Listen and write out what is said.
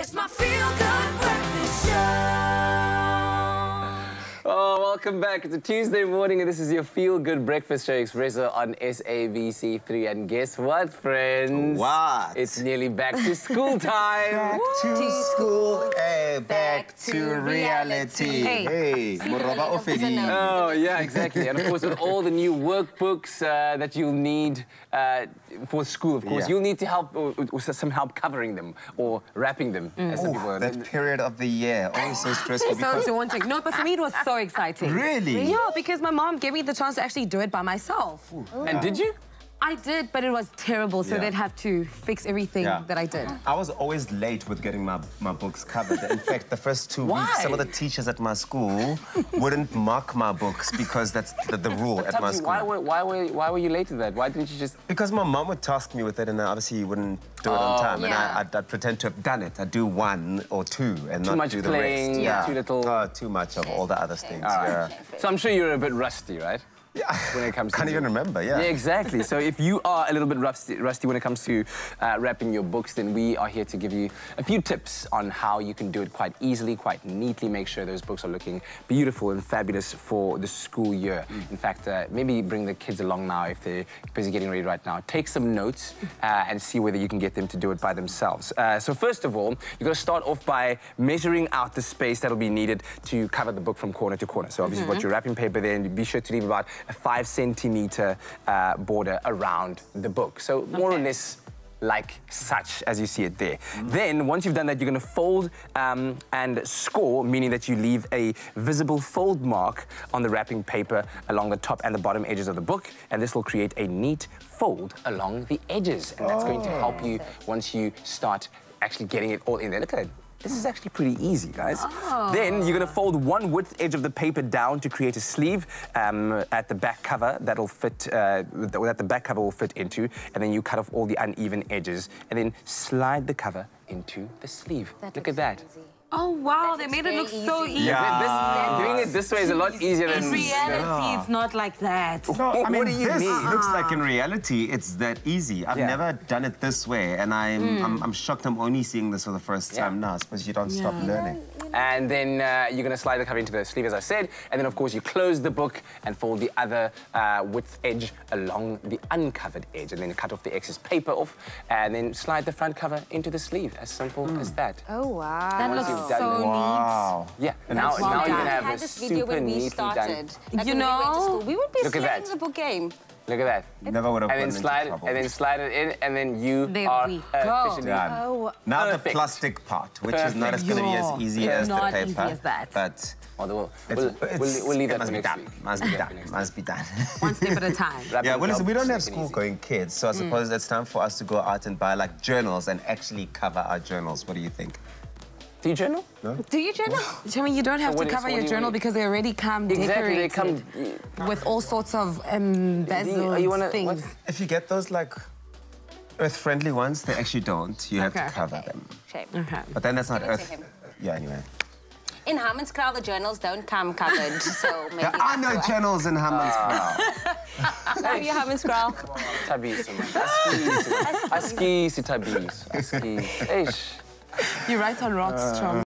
It's my feel good breakfast show. Oh, welcome back. It's a Tuesday morning, and this is your feel good breakfast show, Expresso on SABC3. And guess what, friends? What? It's nearly back to school time. Back to school, hey, back to reality. Hey. Hey, o fedile. Oh, yeah, exactly. And of course, with all the new workbooks uh, that you'll need uh, for school, of course, Yeah. you'll need to help, or, or some help covering them or wrapping them, as some people Ooh, that period of the year, always so stressful So because daunting. No, but for me it was so exciting. Really? Yeah, because my mom gave me the chance to actually do it by myself. And did you? I did, but it was terrible, so Yeah. they'd have to fix everything Yeah. that I did. I was always late with getting my, my books covered. In fact, the first two weeks, some of the teachers at my school wouldn't mark my books because that's the, the rule at my Tabi, school. why, were, why, were, why were you late to that? Why didn't you just... Because my mom would task me with it, and I obviously wouldn't do it on Oh. time. And I, I'd, I'd pretend to have done it. I'd do one or two and not much do the playing, rest. Yeah. too little- Oh, too much of all the other things. All right. Yeah. So I'm sure you're a bit rusty, right? Yeah. When it comes to Can't even remember, yeah. Yeah, exactly. So if you are a little bit rusty, rusty when it comes to uh, wrapping your books, then we are here to give you a few tips on how you can do it quite easily, quite neatly, make sure those books are looking beautiful and fabulous for the school year. In fact, uh, maybe bring the kids along now if they're busy getting ready right now. Take some notes uh, and see whether you can get them to do it by themselves. Uh, so first of all, you've got to start off by measuring out the space that'll be needed to cover the book from corner to corner. So obviously you've got your wrapping paper there, and be sure to leave about a five centimeter uh, border around the book. So more or less like such as you see it there. Then, once you've done that, you're going to fold um, and score, meaning that you leave a visible fold mark on the wrapping paper along the top and the bottom edges of the book, and this will create a neat fold along the edges, and that's going to help you once you start actually getting it all in there. Look at it. This is actually pretty easy, guys. Then you're going to fold one width edge of the paper down to create a sleeve um, at the back cover that'll fit, uh, that the back cover will fit into, and then you cut off all the uneven edges, and then slide the cover into the sleeve. Look at that. Oh, wow, they made it look so easy. Yeah. This, doing it this way is a lot easier In than. reality, it's not like that. No, I What mean, do you this mean? looks like in reality it's that easy. I've Yeah. never done it this way, and I'm, I'm, I'm shocked I'm only seeing this for the first Yeah. time now. I suppose you don't stop learning. And then uh, you're going to slide the cover into the sleeve, as I said. And then, of course, you close the book and fold the other uh, width edge along the uncovered edge. And then cut off the excess paper off. And then slide the front cover into the sleeve. As simple as that. Oh, wow. That looks you've done so neat. Wow. Yeah, now, well now you're done. going to have had a this video super when we neatly started. done. Like You when we went to know? school. We would be Look at that. the book game. Look at that. Never would have And then slide, trouble. and then slide it in, and then you There are we go. officially Done. Now perfect. the plastic part, which is not as going to be as easy Yeah. as the paper. Not paper. easy as that. But Oh, we'll, it's, we'll, we'll, we'll leave it that must for be next done. week. Must be done. Must be done. One step at a time. Yeah, well, listen, we don't have school-going kids, so I mm. suppose it's time for us to go out and buy like journals and actually cover our journals. What do you think? Do you journal? No. do you journal? Tell me, you don't have So to cover so what your do you journal mean? because they already come Exactly, they come. with all sorts of embezzled you wanna- things. what? If you get those like earth-friendly ones, they actually don't. You have Okay. to cover them. Shame. Okay. But then that's not Give earth. Yeah, anyway. In Hammanskraal, the journals don't come covered, so maybe... There are no channels in Hammanskraal. Ah. Have you Hammanskraal? Tabis, man. Askis. Askis, tabis. Askis. Eish. You write on rocks, Chom.